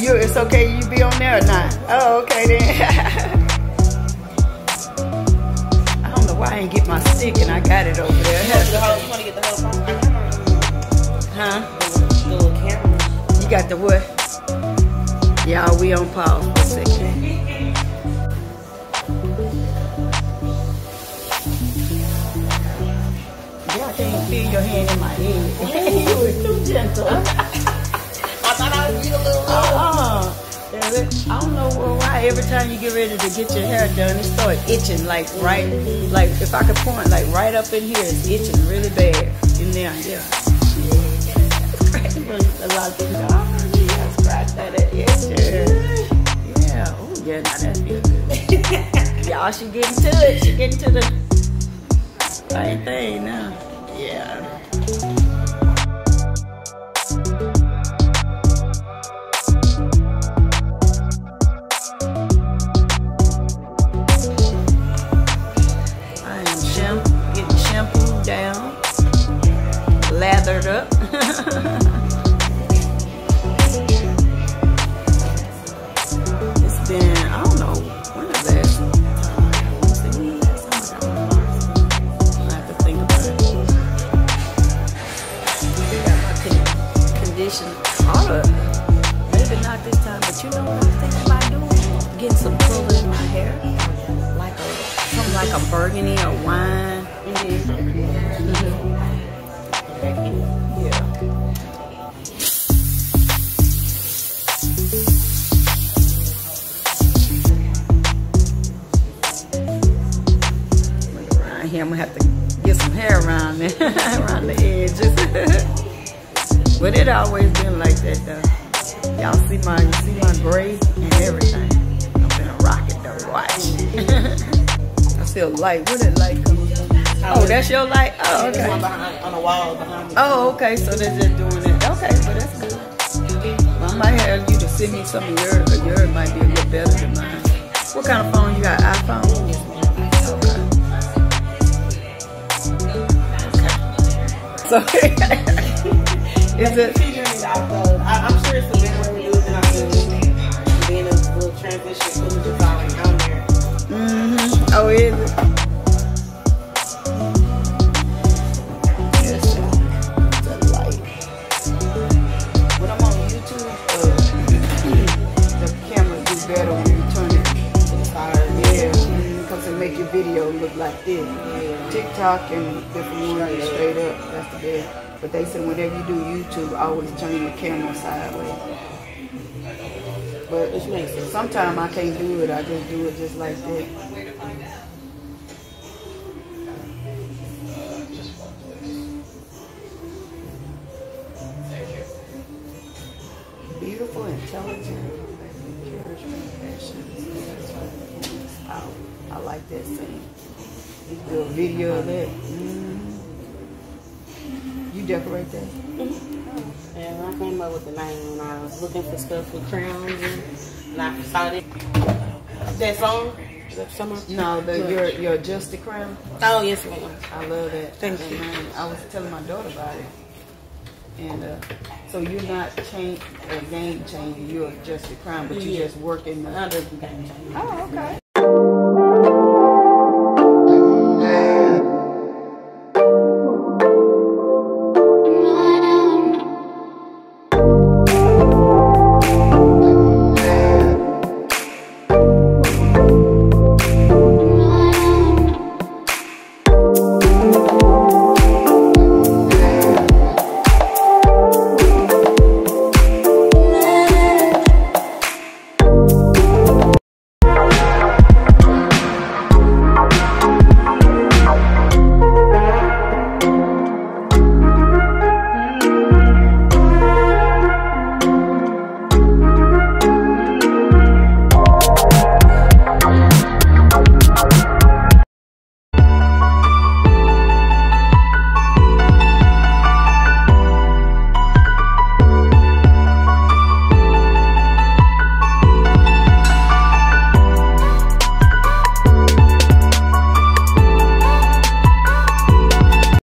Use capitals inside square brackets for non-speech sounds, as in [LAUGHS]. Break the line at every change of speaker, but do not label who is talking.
You, it's okay you be on there or not? Oh, okay then. [LAUGHS] I don't know why I ain't get my stick and I got it over there.
You want the whole, you want to get the whole phone?
Huh?
The, the little camera.
You got the what? Y'all, we on pause for a second. Y'all can't feel your hand in my head. [LAUGHS] you was too gentle.
I thought I would get a little
I don't know why every time you get ready to get your hair done, it start itching like right, like if I could point like right up in here, it's itching really bad in there. Yeah. [LAUGHS] A lot of people oh, yeah, that. Yeah. Oh yeah, now that feel good. [LAUGHS] Y'all, she getting to it. She getting to the right thing now. Yeah. Time, but you know what I'm thinking about doing? Getting some color in my hair, like a something like a burgundy or wine. Yeah. Here, I'm gonna have to get some hair around there, [LAUGHS] around the edges. [LAUGHS] but it always been like that though. Y'all see my, you see my gray and everything. I'm gonna rock it though, watch. [LAUGHS] I feel light, light come from? Oh, that's your light? Oh, okay.
on the wall behind me.
Oh, okay, so they're just doing it. Okay, but that's good. Well, I might have you to send me some of yours, but yours might be a little better than mine. What kind of phone you got? iPhone? [LAUGHS] So, [LAUGHS] is it?
Figuring it out though. I, I'm sure it's a better little transition images already on there.
Mm-hmm. Oh, is it? Yes, the light. When I'm on YouTube, uh, [CLEARS THROAT] the camera do better when you turn it to the side. Yeah, because it make your video look like this. TikTok and different ones straight up. That's the best. But they said whenever you do YouTube, always turn the camera sideways. But
Which makes sense.
sometimes I can't do it. I just do it just like that. Beautiful, intelligent, encouragement, passion. I, I like that scene. Do a video of that. Mhm. You decorate that?
And I came up with the name when I was looking for stuff with crowns and, and I saw that. That song? Is that summer?
No, the your your adjusted crown.
Oh, yes, ma'am.
I love that.
Thank
that
you.
I was telling my daughter about it. And uh, so you're not change a game changer. You're just a crown, but you
Yeah.
just work in the.
Under the game.
Oh, okay.